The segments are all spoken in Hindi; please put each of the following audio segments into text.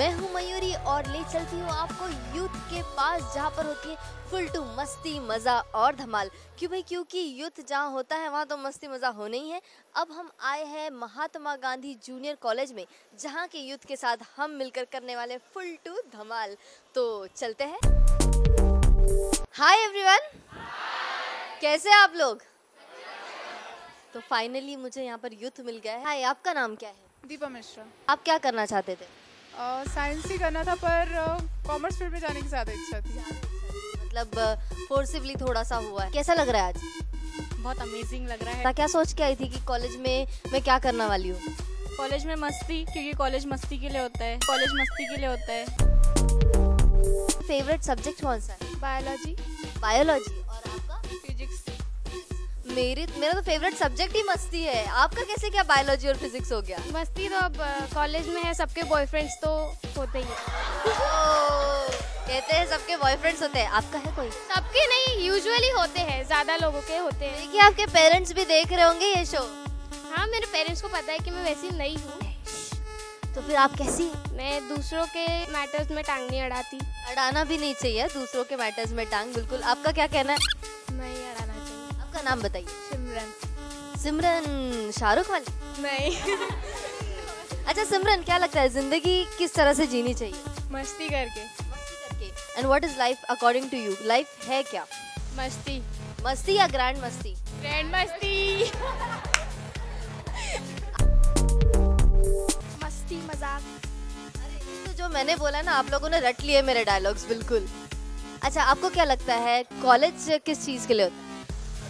मैं हूँ मयूरी और ले चलती हूँ आपको यूथ के पास जहाँ पर होती है फुल टू मस्ती मज़ा और धमाल। क्यों भाई? क्योंकि यूथ जहाँ होता है वहाँ तो मस्ती मज़ा होना ही है। अब हम आए हैं महात्मा गांधी जूनियर कॉलेज में जहाँ के यूथ के साथ हम मिलकर करने वाले फुल टू धमाल। तो चलते हैं। हाय एवरीवन कैसे आप लोग? तो फाइनली मुझे यहाँ पर यूथ मिल गया है। हाय आपका नाम क्या है? दीपा मिश्रा। आप क्या करना चाहते थे? साइंस ही करना था पर कॉमर्स फ़ील्ड में जाने की ज़्यादा इच्छा थी। मतलब फोर्सिवली थोड़ा सा हुआ है। कैसा लग रहा है आज? बहुत अमेजिंग लग रहा है। क्या सोच के आई थी कि कॉलेज में मैं क्या करने वाली हूँ? कॉलेज में मस्ती क्योंकि कॉलेज मस्ती के लिए होता है। कॉलेज मस्ती के लिए होता है। फेवरेट सब्जेक्ट कौन सा है? बायोलॉजी बायोलॉजी मेरी मेरा तो फेवरेट सब्जेक्ट ही मस्ती है। आपका कैसे क्या बायोलॉजी और फिजिक्स हो गया? मस्ती तो अब कॉलेज में है सबके बॉयफ्रेंड्स तो होते ही कहते हैं सबके बॉयफ्रेंड्स होते हैं। आपका है कोई? सबके नहीं यूजुअली होते हैं ज़्यादा लोगों के होते हैं। देखिए आपके पेरेंट्स भी देख रहे होंगे ये शो हाँ मेरे पेरेंट्स को पता है कि मैं वैसी नहीं हूँ। तो फिर आप कैसी? मैं दूसरों के मैटर्स में टांग नहीं अड़ाती। अड़ाना भी नहीं चाहिए दूसरों के मैटर्स में टांग बिल्कुल। आपका क्या कहना है? नहीं अड़ाना आपका नाम बताइए। सिमरन। सिमरन शाहरुख वाली? नहीं। अच्छा सिमरन क्या लगता है ज़िंदगी किस तरह से जीनी चाहिए? मस्ती करके। मस्ती करके। And what is life according to you life है क्या? मस्ती। मस्ती या ग्रैंड मस्ती? ग्रैंड मस्ती। मस्ती मज़ाक। तो जो मैंने बोला ना आप लोगों ने रट लिए मेरे डायलॉग्स बिल्कुल। अच्छा आपको क्या लगता है कॉलेज किस चीज़ के लिए होता है?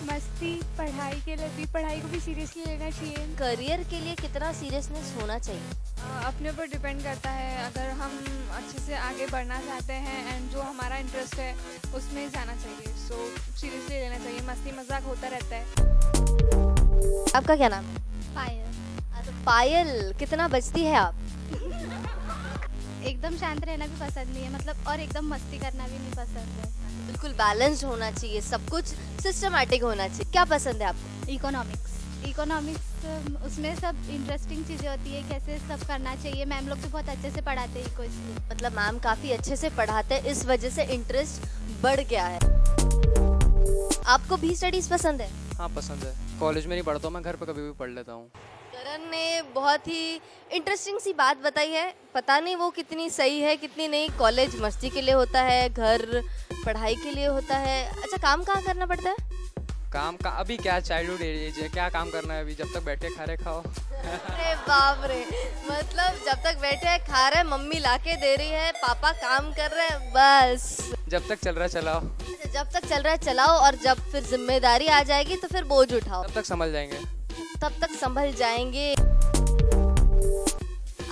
मस्ती पढ़ाई के लिए भी पढ़ाई को भी सीरियसली लेना चाहिए। करियर के लिए कितना सीरियसनेस होना चाहिए? अपने ऊपर डिपेंड करता है। अगर हम अच्छे से आगे बढ़ना चाहते हैं एंड जो हमारा इंटरेस्ट है उसमें जाना चाहिए। सो सीरियसली लेना चाहिए। मस्ती मज़ाक होता रहता है। आपका क्या नाम? है पायल। अच्छा पायल कितना बजती है आप? एकदम शांत रहना भी पसंद नहीं है मतलब और एकदम मस्ती करना भी नहीं पसंद है। बिल्कुल बैलेंस्ड होना चाहिए सब कुछ सिस्टमेटिक होना चाहिए। क्या पसंद है आपको? इकोनॉमिक्स इकोनॉमिक्स उसमें सब इंटरेस्टिंग चीज़ें होती है कैसे सब करना चाहिए। मैम लोग भी बहुत अच्छे से पढ़ाते हैं इको इसलिए मतलब मैम काफ़ी अच्छे से पढ़ाते हैं इस वजह से इंटरेस्ट बढ़ गया है। आपको भी स्टडीज़ पसंद है? हाँ पसंद है। कॉलेज में नहीं पढ़ता हूँ मैं घर पे कभी भी पढ़ लेता हूँ। करण ने बहुत ही इंटरेस्टिंग सी बात बताई है। पता नहीं वो कितनी सही है कितनी नहीं। कॉलेज मस्ती के लिए होता है घर पढ़ाई के लिए होता है। अच्छा काम कहाँ करना पड़ता है? काम का अभी क्या चाइल्डहुड एज है क्या काम करना है अभी? जब तक बैठे खा रहे खाओ। अरे बाप रे मतलब जब तक बैठे हैं खा रहे मम्मी लाके दे रही है पापा काम कर रहे हैं बस। जब तक चल रहा है चलाओ। अच्छा, जब तक चल रहा है चलाओ और जब फिर ज़िम्मेदारी आ जाएगी तो फिर बोझ उठाओ। तब तक समझ जाएँगे। तब तक संभल जाएँगे।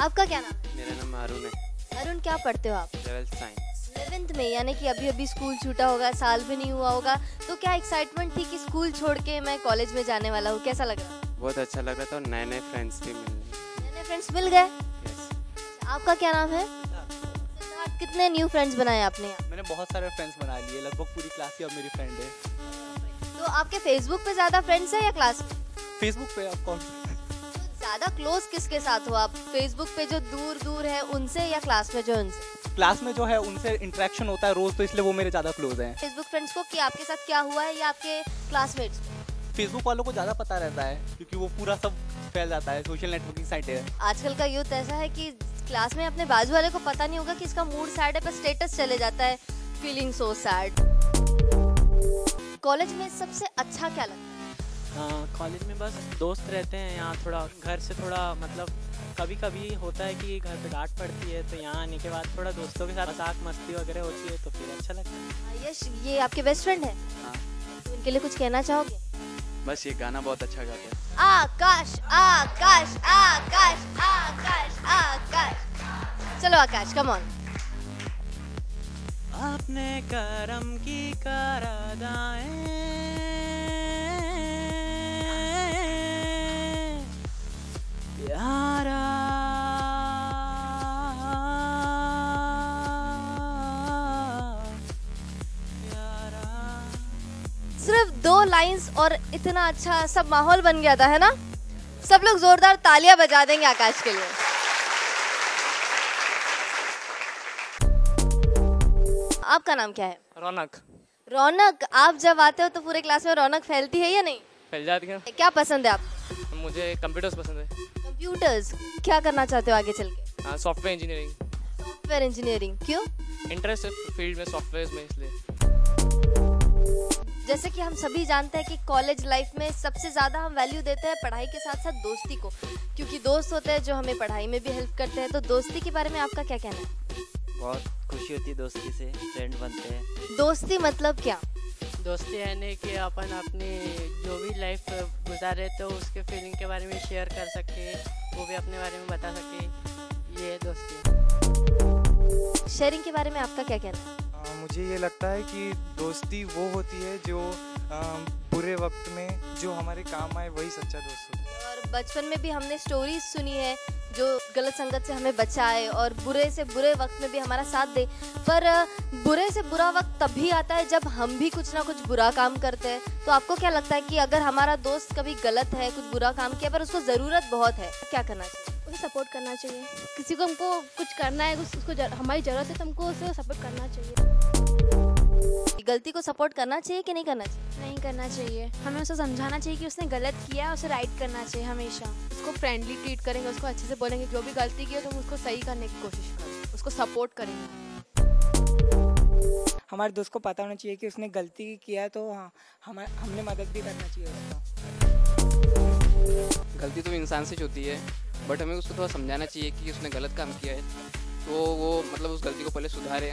आपका क्या नाम? मेरा नाम अरुण है। अरुण क्या पढ़ते हो आप? साइंस। इलेवेंथ में यानी कि अभी अभी स्कूल छूटा होगा साल भी नहीं हुआ होगा तो क्या एक्साइटमेंट थी कि स्कूल छोड़ के मैं कॉलेज में जाने वाला हूँ? कैसा लग? रहा बहुत अच्छा लगा था और नए नए फ्रेंड्स भी मिले। नए फ्रेंड्स मिल गए? आपका क्या नाम है? सिद्धार्थ, कितने न्यू फ्रेंड्स बनाए आपने मैंने बहुत सारे फ्रेंड्स बना लिए लगभग पूरी क्लास ही अब मेरी फ्रेंड है। तो आपके फेसबुक पे ज़्यादा फ्रेंड्स है या क्लास में फेसबुक पे आप कौन ज़्यादा क्लोज किसके साथ हो आप? फेसबुक पे जो दूर दूर है उनसे या क्लास में जो उनसे? क्लास में जो है उनसे इंटरेक्शन होता है रोज तो इसलिए वो मेरे ज़्यादा क्लोज हैं। फेसबुक फ्रेंड्स को कि आपके साथ क्या हुआ है या आपके क्लासमेट्स फेसबुक वालों को ज़्यादा पता रहता है क्योंकि वो पूरा सब फैल जाता है सोशल नेटवर्किंग साइट है। आजकल का यूथ ऐसा है कि क्लास में अपने बाजू वाले को पता नहीं होगा कि इसका मूड सैड है पर स्टेटस चले जाता है। फीलिंग सो सैड कॉलेज में सबसे अच्छा क्या लगता है? कॉलेज में बस दोस्त रहते हैं यहाँ थोड़ा घर से थोड़ा मतलब कभी कभी होता है कि घर पे डांट पड़ती है तो यहाँ आने के बाद थोड़ा दोस्तों के साथ मज़ाक मस्ती वगैरह होती है तो फिर अच्छा लगता है। यश ये आपके बेस्ट फ्रेंड है? हाँ। तो इनके लिए कुछ कहना चाहोगे? बस ये गाना बहुत अच्छा गाते हैं। आकाश आकाश आकाश आकाश आकाश। चलो आकाश कम ऑन अपने करम की करादाएँ सिर्फ़ दो लाइंस और इतना अच्छा सब माहौल बन गया था है ना? सब लोग जोरदार तालियाँ बजा देंगे आकाश के लिए। आपका नाम क्या है? रौनक। रौनक आप जब आते हो तो पूरे क्लास में रौनक फैलती है या नहीं? फैल जाती है। क्या पसंद है आप? मुझे कंप्यूटर्स पसंद है। कंप्यूटर्स क्या करना चाहते हो आगे चल के? हाँ सॉफ्टवेयर इंजीनियरिंग सॉफ्टवेयर इंजीनियरिंग क्यों? इंटरेस्ट है फ़ील्ड में सॉफ्टवेयर में इसलिए। जैसे कि हम सभी जानते हैं कि कॉलेज लाइफ में सबसे ज़्यादा हम वैल्यू देते हैं पढ़ाई के साथ साथ दोस्ती को। क्योंकि दोस्त होते हैं जो हमें पढ़ाई में भी हेल्प करते हैं। तो दोस्ती के बारे में आपका क्या कहना है? बहुत खुशी होती है दोस्ती से फ्रेंड बनते हैं। दोस्ती मतलब क्या? दोस्ती यानी कि अपन अपनी जो भी लाइफ गुजारे तो उसके फीलिंग के बारे में शेयर कर सके वो भी अपने बारे में बता सके ये दोस्ती शेयरिंग के बारे में आपका क्या कहना है? आ, मुझे ये लगता है कि दोस्ती वो होती है जो आ, बुरे वक्त में जो हमारे काम आए वही सच्चा दोस्त होता है। और बचपन में भी हमने स्टोरीज सुनी है जो गलत संगत से हमें बचाए और बुरे से बुरे वक्त में भी हमारा साथ दे। पर बुरे से बुरा वक्त तभी आता है जब हम भी कुछ ना कुछ बुरा काम करते हैं। तो आपको क्या लगता है कि अगर हमारा दोस्त कभी गलत है कुछ बुरा काम किया पर उसको ज़रूरत बहुत है क्या करना चाहिए? उसे सपोर्ट करना चाहिए। किसी को हमको कुछ करना है कुछ उसको जर, हमारी ज़रूरत है तो हमको उसे सपोर्ट करना चाहिए। गलती को सपोर्ट करना चाहिए कि नहीं करना चाहिए? नहीं करना चाहिए। हमें उसे समझाना चाहिए कि उसने गलत किया उसे राइट करना चाहिए हमेशा। उसको फ्रेंडली ट्रीट करेंगे उसको अच्छे से बोलेंगे जो भी गलती की है तुम उसको सही करने की कोशिश करें उसको सपोर्ट करेंगे। हमारे दोस्त को पता होना चाहिए कि उसने गलती किया है तो हाँ हम हमने मदद भी करना चाहिए उसको। गलती तो इंसान से होती है बट हमें उसको थोड़ा समझाना चाहिए कि उसने गलत काम किया है तो वो मतलब उस गलती को पहले सुधारे।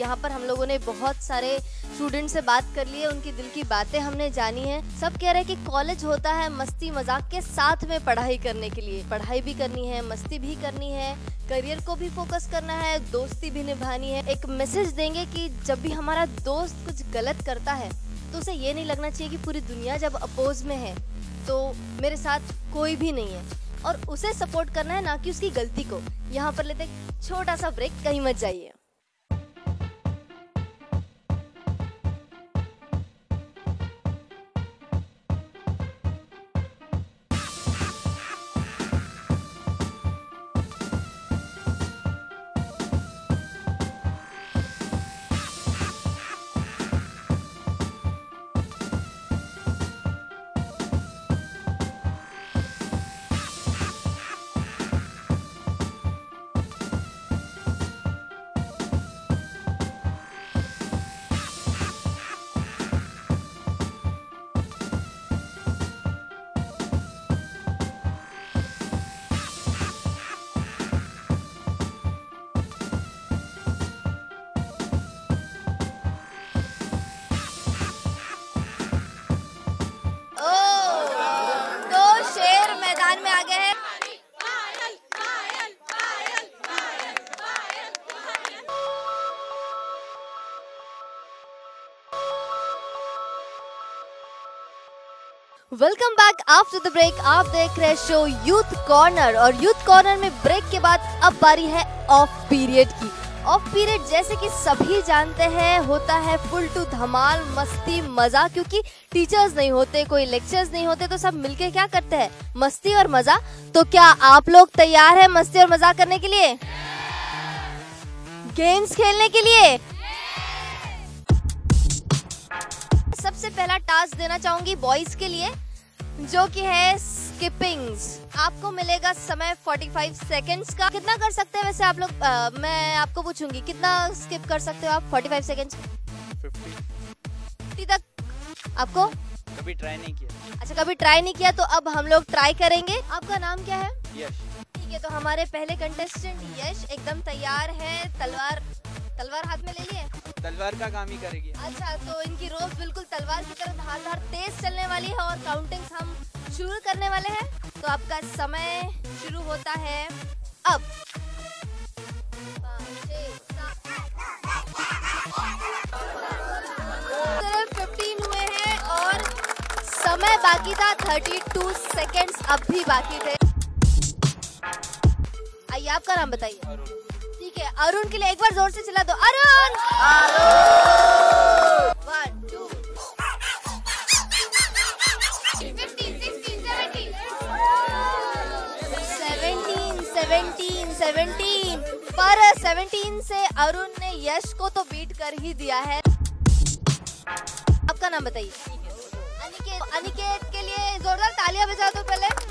यहाँ पर हम लोगों ने बहुत सारे स्टूडेंट से बात कर ली है, उनकी दिल की बातें हमने जानी है। सब कह रहे हैं कि कॉलेज होता है मस्ती मज़ाक के साथ में पढ़ाई करने के लिए। पढ़ाई भी करनी है, मस्ती भी करनी है करियर को भी फोकस करना है, दोस्ती भी निभानी है। एक मैसेज देंगे कि जब भी हमारा दोस्त कुछ गलत करता है तो उसे ये नहीं लगना चाहिए कि पूरी दुनिया जब अपोज में है तो मेरे साथ कोई भी नहीं है। और उसे सपोर्ट करना है ना कि उसकी गलती को। यहाँ पर लेते छोटा सा ब्रेक कहीं मत जाइए। Welcome back after the break आप देख रहे शो यूथ कॉर्नर और यूथ कॉर्नर में ब्रेक के बाद अब बारी है ऑफ़ पीरियड की। ऑफ़ पीरियड जैसे कि सभी जानते हैं, होता है फुल टू धमाल, मस्ती, मज़ा, क्योंकि टीचर्स नहीं होते, कोई लेक्चर्स नहीं होते तो सब मिलके क्या करते हैं? मस्ती और मज़ा। तो क्या आप लोग तैयार हैं मस्ती और मज़ा करने के लिए? गेम्स खेलने के लिए? सबसे पहला टास्क देना चाहूँगी बॉयज़ के लिए। जो कि है स्किपिंग्स आपको मिलेगा समय 45 सेकंड्स का। कितना कर सकते हैं वैसे आप लोग? मैं आपको पूछूँगी कितना स्किप कर सकते हो आप 45 सेकंड्स 50 तक। आपको? कभी ट्राई नहीं किया। अच्छा कभी ट्राई नहीं किया तो अब हम लोग ट्राई करेंगे। आपका नाम क्या है? यश। ठीक है तो हमारे पहले कंटेस्टेंट यश एकदम तैयार है तलवार तलवार हाथ में ले लिए? तलवार का काम ही करेगी। अच्छा तो इनकी रोज बिल्कुल तलवार की तरह धार धार तेज चलने वाली है और काउंटिंग हम शुरू करने वाले हैं। तो आपका समय शुरू होता है अब। पाँच, छः, सात। सिर्फ़ 15 हुए हैं और समय बाकी था 32 सेकेंड्स अब भी बाकी थे। आइए आपका नाम बताइए। है, अरुण के लिए एक बार ज़ोर से चिल्ला दो। अरुण! सेवेंटीन सेवेंटीन पर 17 से अरुण ने यश को तो बीट कर ही दिया है। आपका नाम बताइए। अनिकेत अनिकेत के लिए जोरदार तालियाँ बजा दो पहले।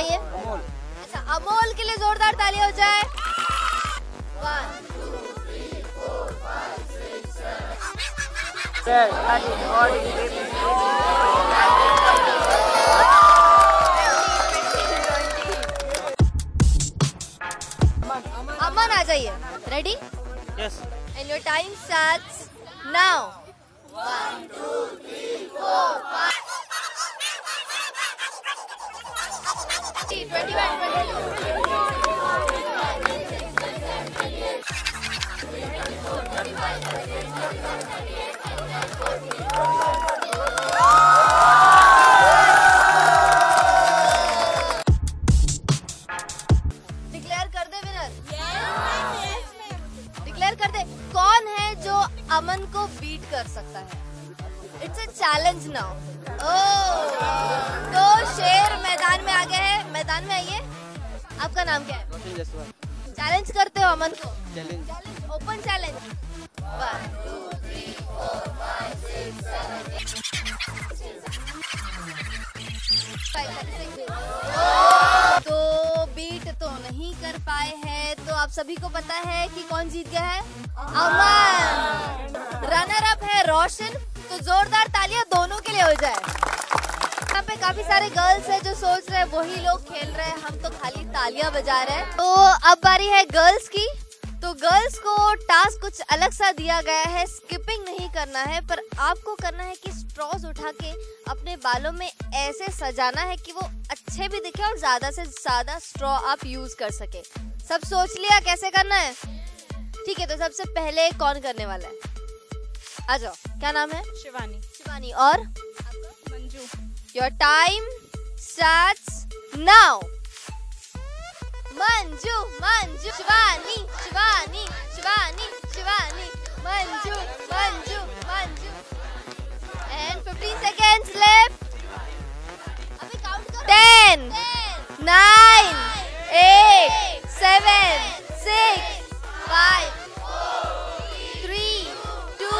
बताइए अमोल अच्छा अमोल के लिए जोरदार ताली हो जाए. अमन आ जाइए ready yes and your time starts now one two three four declare कर दे विनर डिक्लेयर कर दे कौन है जो अमन को बीट कर सकता है? इट्स अ चैलेंज नाउ तो शेर मैदान में आ गए हैं। मैदान में आइए। आपका नाम क्या है? चैलेंज करते हो अमन को? चैलेंज ओपन चैलेंज तो बीट तो नहीं कर पाए हैं तो आप सभी को पता है कि कौन जीत गया है? अमन। रनर अप है रोशन तो जोरदार तालियाँ दोनों के लिए हो जाए। यहाँ पे काफ़ी सारे गर्ल्स हैं जो सोच रहे हैं वही लोग खेल रहे हैं हम तो खाली तालियाँ बजा रहे हैं। तो अब बारी है गर्ल्स की तो गर्ल्स को टास्क कुछ अलग सा दिया गया है स्किपिंग नहीं करना है पर आपको करना है कि स्ट्रॉज उठा के अपने बालों में ऐसे सजाना है कि वो अच्छे भी दिखे और ज़्यादा से ज़्यादा स्ट्रॉ आप यूज़ कर सके। सब सोच लिया कैसे करना है? ठीक है तो सबसे पहले कौन करने वाला है? आ जाओ क्या नाम है? शिवानी। शिवानी और? Manju. Your time starts now Manju Manju Shivani Shivani Shivani Shivani. Manju Manju Manju and 15 seconds left. अभी काउंट करो 10 9 8 7 6 5 3 2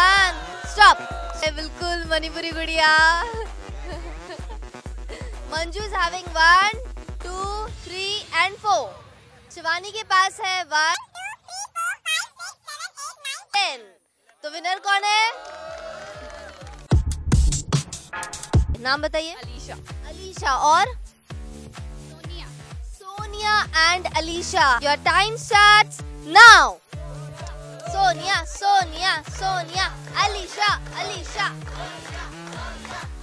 1 स्टॉप बिल्कुल मणिपुरी गुड़िया। Manju is having one two three and four Shivani के पास है वन नाम बताइए। अलीशा। अलीशा और? Sonia. Sonia and Alisha. Your time starts now Sonia Sonia Sonia. Alisha Alisha.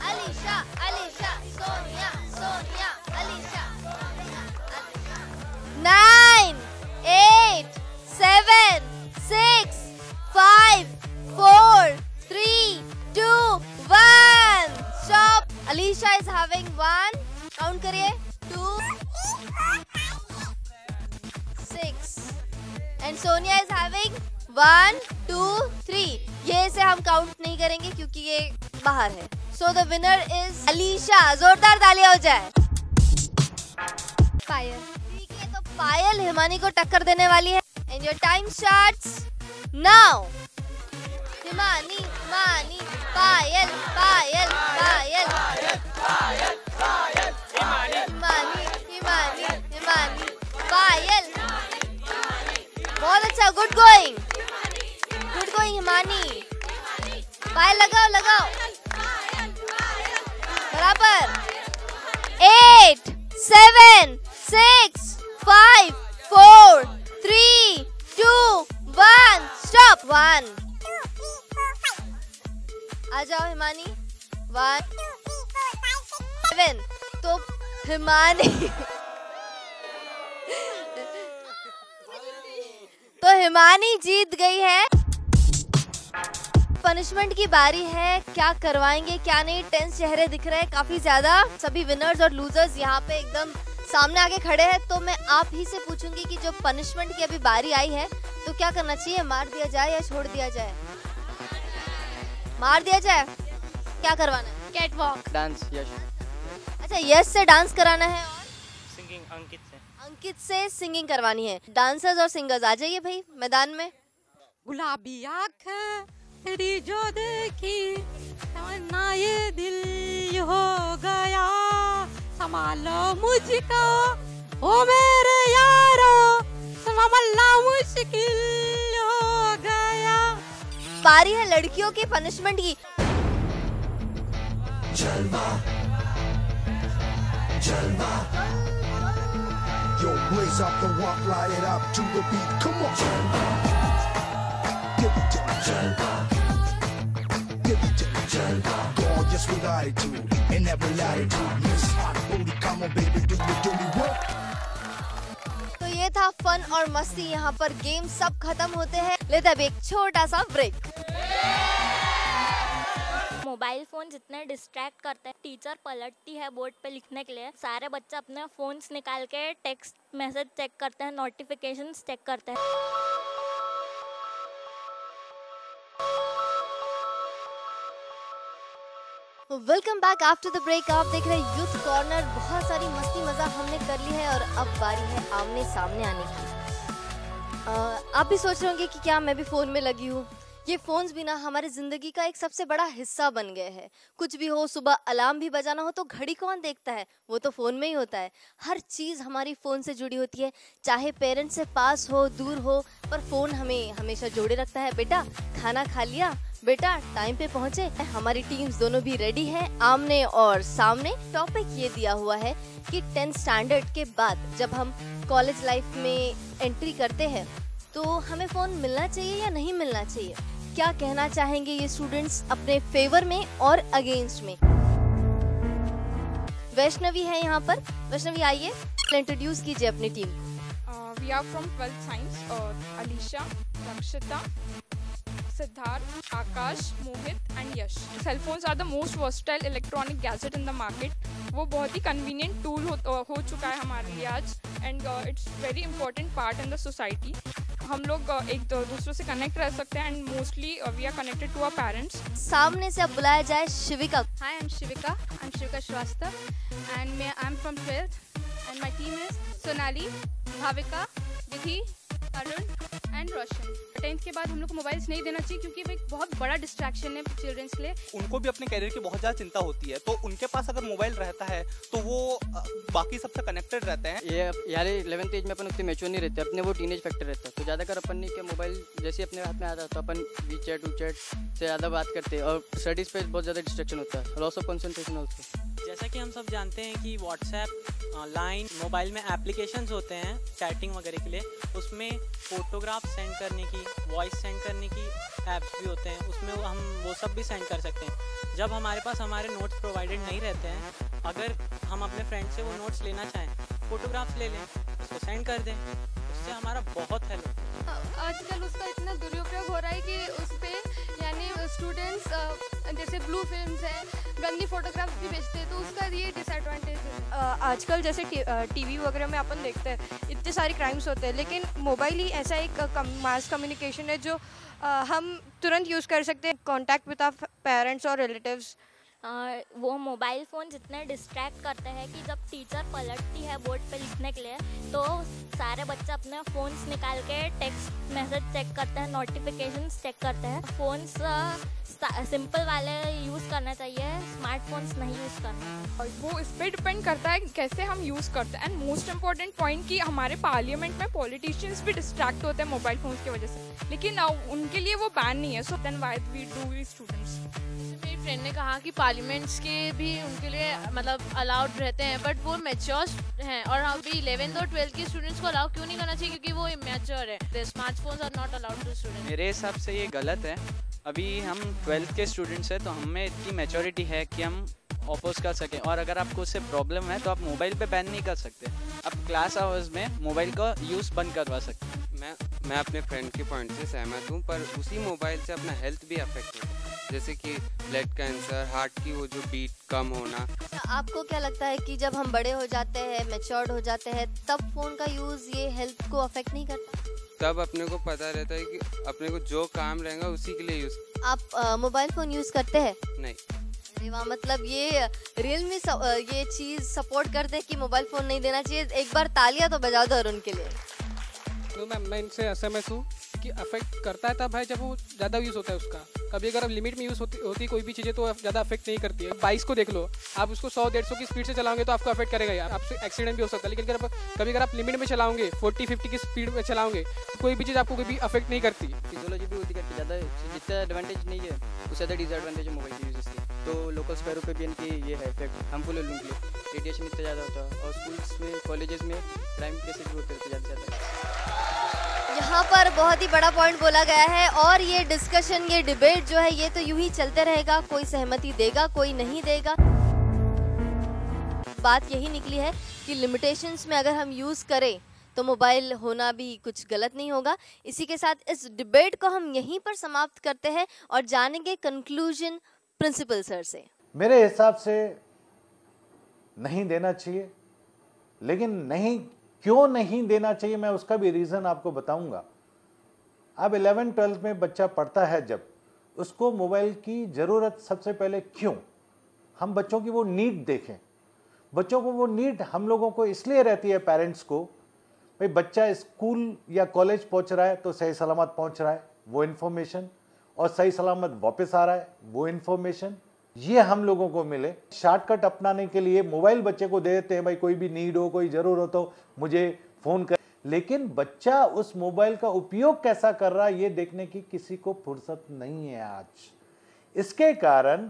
Alisha Alisha. Sonia Sonia Alisha. Nine eight seven is one count करिए. Two six and Sonia is having one two three ये से हम काउंट नहीं करेंगे क्योंकि ये बाहर है. So the winner is Alisha जोरदार तालियाँ हो जाए. पायल ठीक है तो पायल हिमानी को टक्कर देने वाली है. And your time starts now Himani Himani Payal Payal Payal Himani Himani Payal. Good going good going Himani Payal लगाओ लगाओ. बराबर. Eight seven six five four three two one stop one आ जाओ हिमानी वन सेवन तो हिमानी। तो हिमानी जीत गई है। पनिशमेंट की बारी है क्या करवाएँगे क्या नहीं टेंस चेहरे दिख रहे हैं काफ़ी ज़्यादा। सभी विनर्स और लूजर्स यहाँ पे एकदम सामने आके खड़े हैं। तो मैं आप ही से पूछूँगी कि जो पनिशमेंट की अभी बारी आई है तो क्या करना चाहिए? मार दिया जाए या छोड़ दिया जाए? मार दिया जाए? क्या करवाना है? कैट वॉक डांस यश अच्छा यश से डांस कराना है और? सिंगिंग अंकित से। अंकित से सिंगिंग करवानी है। डांसर्स और सिंगर्स आ जाइए भाई मैदान में। गुलाबी आँख तेरी जो देखी तमन्ना ये दिल हो गया। संभालो मुझको ओ मेरे यारो संभालना मुश्किल हो गया। पारी है लड़कियों की पनिशमेंट की। Jalva. Yo, blaze up the walk, light it up to the beat. Come on. Jalva. Give it to me. Jalva. Give it to me. Jalva. Gorgeous with attitude in every latitude. Miss Hot Booty, come on, baby, do it, do me work. तो ये था फन और मस्ती यहाँ पर गेम सब खत्म होते हैं लेते अब एक छोटा सा ब्रेक मोबाइल फ़ोन जितने डिस्ट्रैक्ट करते हैं टीचर पलटती है बोर्ड पे लिखने के लिए। सारे बच्चे अपने फोन्स निकाल के टेक्स्ट मैसेज चेक करते हैं नोटिफिकेशन चेक करते हैं। Welcome back after the break आप देख रहे हैं यूथ कॉर्नर बहुत सारी मस्ती मज़ा हमने कर ली है और अब बारी है आमने सामने आने की। अ, आप भी सोच रहे होंगे कि क्या मैं भी फ़ोन में लगी हूँ। ये फ़ोन्स भी ना हमारी ज़िंदगी का एक सबसे बड़ा हिस्सा बन गए हैं। कुछ भी हो, सुबह अलार्म भी बजाना हो तो घड़ी कौन देखता है? वो तो फ़ोन में ही होता है। हर चीज़ हमारी फ़ोन से जुड़ी होती है। चाहे पेरेंट्स से पास हो, दूर हो, पर फ़ोन हमें हमेशा जोड़े रखता है। बेटा, खाना खा लिया? बेटा, टाइम पे पहुँचे? हमारी टीम्स दोनों भी रेडी है, आमने और सामने। टॉपिक ये दिया हुआ है कि टेंथ स्टैंडर्ड के बाद जब हम कॉलेज लाइफ में एंट्री करते हैं तो हमें फ़ोन मिलना चाहिए या नहीं मिलना चाहिए? क्या कहना चाहेंगे ये स्टूडेंट्स अपने फेवर में और अगेंस्ट में? वैष्णवी है यहाँ पर। वैष्णवी आइए इंट्रोड्यूस कीजिए अपनी team we are from twelfth science और Alisha Rakshita Siddharth Akash Mohit and Yash. Cellphones are the most versatile electronic gadget in the market वो बहुत ही कन्वीनियंट टूल हो, हो चुका है हमारे लिए आज and it's very important part in the society हम लोग एक तो दूसरों से कनेक्ट रह सकते हैं and mostly we are connected to our parents सामने से अब बुलाया जाए Shivika. Hi I am Shivika I am Shivika Srivastava and may I am from twelfth and my team is Sonali Bhavika Vidhi Arun and Roshan tenth के बाद हम लोग को मोबाइल्स नहीं देना चाहिए क्योंकि वो एक बहुत बड़ा डिस्ट्रैक्शन है चिल्ड्रंस के लिए। उनको भी अपने कैरियर की बहुत ज़्यादा चिंता होती है तो उनके पास अगर मोबाइल रहता है तो वो बाकी सबसे कनेक्टेड रहते हैं। ये यार इलेवंथ एज में अपन उतने मेच्योर नहीं रहते अपने वो टीनेज फैक्टर रहता है। तो ज़्यादातर अपन ने क्या मोबाइल जैसे अपने हाथ में आता है तो अपन वी चैट वी चैट से ज़्यादा बात करते हैं और स्टडीज़ पे बहुत ज़्यादा डिस्ट्रक्शन होता है लॉस ऑफ़ कंसंट्रेशन ऑल्सो जैसा कि हम सब जानते हैं कि व्हाट्सएप लाइन मोबाइल में एप्लीकेशंस होते हैं चैटिंग वगैरह के लिए उसमें फ़ोटोग्राफ सेंड करने की वॉइस सेंड करने की ऐप्स भी होते हैं, उसमें हम, वो सब भी सेंड कर सकते हैं। जब हमारे पास हमारे नोट्स प्रोवाइडेड नहीं रहते हैं, अगर हम अपने फ्रेंड से वो नोट्स लेना चाहें फ़ोटोग्राफ्स ले लें, उसको सेंड कर दें, उससे हमारा बहुत हेल्प आजकल उसका इतना दुरुपयोग हो रहा है कि उस पर यानी स्टूडेंट्स जैसे ब्लू फ़िल्म है, गंदी फोटोग्राफ्स भी बेचते हैं तो उसका ये डिसएडवांटेज है। आजकल जैसे टीवी वगैरह में अपन देखते हैं, इतने सारे क्राइम्स होते हैं, लेकिन मोबाइल ही ऐसा एक मास कम्युनिकेशन है जो हम तुरंत यूज़ कर सकते हैं। कॉन्टैक्ट विद आर पेरेंट्स और रिलेटिव्स वो मोबाइल फ़ोन जितने डिस्ट्रैक्ट करते हैं कि जब टीचर पलटती है बोर्ड पे लिखने के लिए तो सारे बच्चे अपने फ़ोन्स निकाल के टेक्स्ट मैसेज चेक करते हैं नोटिफिकेशन चेक करते हैं। फ़ोन्स सिंपल वाले यूज़ करना चाहिए स्मार्टफोन्स नहीं यूज़ करना और वो इस पर डिपेंड करता है कैसे हम यूज़ करते हैं। एंड मोस्ट इंपॉर्टेंट पॉइंट कि हमारे पार्लियामेंट में पॉलिटिशियंस भी डिस्ट्रैक्ट होते हैं मोबाइल फोन्स की वजह से। लेकिन उनके लिए वो बैन नहीं है। So then why we do we students मेरी फ्रेंड ने कहा कि पार्लियामेंट्स के भी उनके लिए मतलब अलाउड रहते हैं बट वो मेच्योर हैं। और अभी इलेवेंथ और ट्वेल्थ के स्टूडेंट्स को अलाउ क्यों नहीं करना चाहिए? क्योंकि वो इमेच्योर है। Smartphones are not allowed to student मेरे हिसाब से ये गलत है। अभी हम ट्वेल्थ के स्टूडेंट्स हैं तो हमें इतनी मेचोरिटी है कि हम अपोज कर सकें। और अगर आपको उससे प्रॉब्लम है तो आप मोबाइल पे बैन नहीं कर सकते। आप क्लास आवर्स में मोबाइल का यूज़ बंद करवा सकते हैं। मैं मैं अपने फ्रेंड के पॉइंट से सहमत हूँ पर उसी मोबाइल से अपना हेल्थ भी अफेक्ट होता है। जैसे कि ब्लड कैंसर हार्ट की वो जो बीट कम होना। अच्छा, आपको क्या लगता है कि जब हम बड़े हो जाते हैं मेच्योर्ड हो जाते हैं तब फ़ोन का यूज़ ये हेल्थ को अफेक्ट नहीं करता? तब अपने को पता रहता है कि अपने को जो काम रहेगा उसी के लिए यूज़ आप मोबाइल फ़ोन यूज़ करते हैं? नहीं। अरे वाह मतलब ये रियल में ये चीज़ सपोर्ट करते हैं कि मोबाइल फ़ोन नहीं देना चाहिए। एक बार तालियाँ तो बजा दो अरुण के लिए। तो मैम मैं इनसे एसएमएस हूँ कि अफेक्ट करता है तब है जब वो ज़्यादा यूज़ होता है उसका। कभी अगर लिमिट में यूज़ होती होती कोई भी चीज़ें तो ज़्यादा अफेक्ट नहीं करती है। बाइक्स को देख लो, आप उसको सौ, डेढ़ सौ की स्पीड से चलाओगे तो आपको अफेक्ट करेगा यार। आपसे एक्सीडेंट भी हो सकता है, लेकिन अगर आप, कभी अगर आप लिमिट में चलाओगे फोर्टी फिफ्टी की स्पीड में चलाओगे तो कोई भी चीज़ आपको कभी अफेक्ट नहीं करती। फिजियोलॉजी भी होती करती ज़्यादा, जितना एडवांटेज नहीं है, उससे ज़्यादा डिसएडवांटेज है मोबाइल के यूजेस के। तो लोकल स्पैरो पे भी इनकी ये है इफ़ेक्ट हार्मफुल है उनके लिए। रेडिएशन इतना ज़्यादा होता है और स्कूल्स में कॉलेजेस में क्राइम केसेस भी होते ज़्यादा से ज़्यादा। यहाँ पर बहुत ही बड़ा पॉइंट बोला गया है और ये डिस्कशन ये डिबेट जो है, ये तो यूँ ही चलते रहेगा। कोई सहमति देगा, कोई नहीं देगा। बात यही निकली है कि लिमिटेशंस में अगर हम यूज़ करें तो मोबाइल होना भी कुछ गलत नहीं होगा। इसी के साथ इस डिबेट को हम यहीं पर समाप्त करते हैं और जानेंगे कंक्लूजन प्रिंसिपल सर से। मेरे हिसाब से नहीं देना चाहिए, लेकिन नहीं क्यों नहीं देना चाहिए? मैं उसका भी रीज़न आपको बताऊँगा। अब 11 ट्वेल्थ में बच्चा पढ़ता है जब, उसको मोबाइल की ज़रूरत सबसे पहले क्यों? हम बच्चों की वो नीड देखें। बच्चों को वो नीड हम लोगों को इसलिए रहती है पेरेंट्स को, भाई बच्चा स्कूल या कॉलेज पहुँच रहा है तो सही सलामत पहुँच रहा है, वो इन्फॉर्मेशन और सही सलामत वापस आ रहा है, वो इन्फॉर्मेशन ये हम लोगों को मिले। शॉर्टकट अपनाने के लिए मोबाइल बच्चे को दे देते हैं, भाई, कोई भी नीड हो, कोई ज़रूरत हो, मुझे फ़ोन कर। लेकिन बच्चा उस मोबाइल का उपयोग कैसा कर रहा है, ये देखने की किसी को फुर्सत नहीं है आज। इसके कारण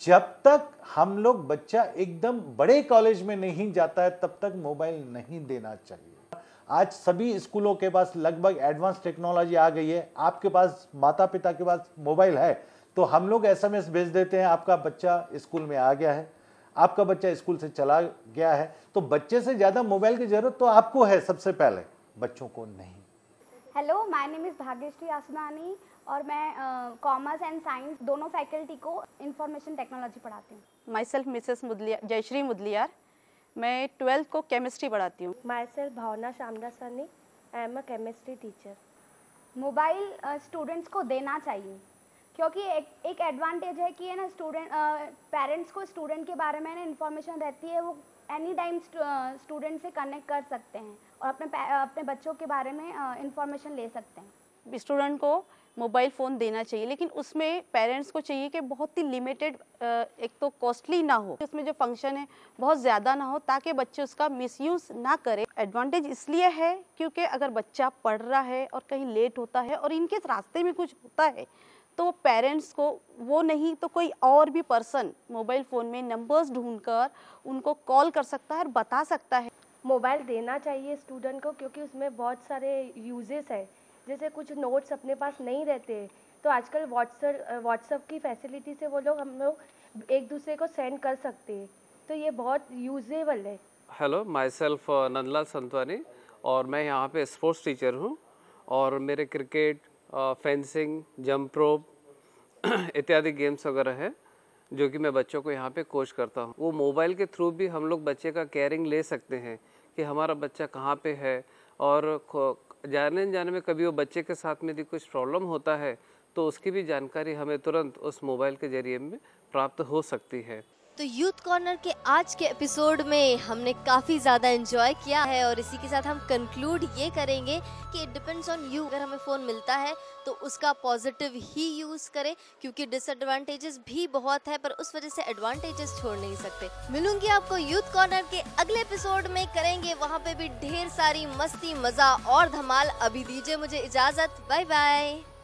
जब तक हम लोग बच्चा एकदम बड़े कॉलेज में नहीं जाता है, तब तक मोबाइल नहीं देना चाहिए। आज सभी स्कूलों के पास लगभग एडवांस टेक्नोलॉजी आ गई है। आपके पास माता पिता के पास मोबाइल है तो हम लोग एसएमएस भेज देते हैं आपका बच्चा स्कूल में आ गया है। आपका बच्चा स्कूल से चला गया है। तो बच्चे से ज़्यादा मोबाइल की ज़रूरत तो आपको है सबसे पहले बच्चों को नहीं। Hello my name is Bhagyashree Asnani और मैं कॉमर्स एंड साइंस दोनों फैकल्टी को इंफॉर्मेशन टेक्नोलॉजी पढ़ाती हूँ। Myself Mrs Mudaliya Jayashree Mudaliar मैं ट्वेल्थ को केमिस्ट्री पढ़ाती हूँ। Myself Bhavna Shyamdasani I am a chemistry teacher mobile students को देना चाहिए। क्योंकि एक एक एडवांटेज है कि है ना स्टूडेंट पेरेंट्स को स्टूडेंट के बारे में ना इन्फॉर्मेशन रहती है, वो एनी टाइम स्टूडेंट से कनेक्ट कर सकते हैं और अपने अपने बच्चों के बारे में इंफॉर्मेशन ले सकते हैं। स्टूडेंट को मोबाइल फ़ोन देना चाहिए, लेकिन उसमें पेरेंट्स को चाहिए कि बहुत ही लिमिटेड एक तो कॉस्टली ना हो, उसमें जो फ़ंक्शन है, बहुत ज़्यादा ना हो, ताकि बच्चे उसका मिसयूज़ ना करें। एडवांटेज इसलिए है क्योंकि अगर बच्चा पढ़ रहा है और कहीं लेट होता है और इनके रास्ते में कुछ होता है तो पेरेंट्स को वो नहीं तो कोई और भी पर्सन मोबाइल फ़ोन में नंबर्स ढूंढकर उनको कॉल कर सकता है और बता सकता है। मोबाइल देना चाहिए स्टूडेंट को क्योंकि उसमें बहुत सारे यूजेस है। जैसे कुछ नोट्स अपने पास नहीं रहते तो आजकल व्हाट्सएप व्हाट्सअप की फैसिलिटी से वो लोग हम लोग एक दूसरे को सेंड कर सकते हैं। तो ये बहुत यूजेबल है। Hello myself Nandlal Santwani और मैं यहाँ पे स्पोर्ट्स टीचर हूँ और मेरे क्रिकेट फेंसिंग जंप रोप इत्यादि गेम्स वगैरह है, जो कि मैं बच्चों को यहाँ पे कोच करता हूँ। वो मोबाइल के थ्रू भी हम लोग बच्चे का केयरिंग ले सकते हैं कि हमारा बच्चा कहाँ पे है और जाने जाने में कभी वो बच्चे के साथ में यदि कुछ प्रॉब्लम होता है तो उसकी भी जानकारी हमें तुरंत उस मोबाइल के ज़रिए में प्राप्त हो सकती है। तो यूथ कॉर्नर के आज के एपिसोड में हमने काफ़ी ज़्यादा एंजॉय किया है और इसी के साथ हम कंक्लूड ये करेंगे कि इट डिपेंड्स ऑन यू अगर हमें फ़ोन मिलता है तो उसका पॉजिटिव ही यूज़ करें, क्योंकि डिसएडवांटेजेस भी बहुत है, पर उस वजह से एडवांटेजेस छोड़ नहीं सकते। मिलूँगी आपको यूथ कॉर्नर के अगले एपिसोड में करेंगे। वहाँ पे भी ढेर सारी मस्ती, मज़ा और धमाल। अभी दीजिए मुझे इजाज़त। Bye bye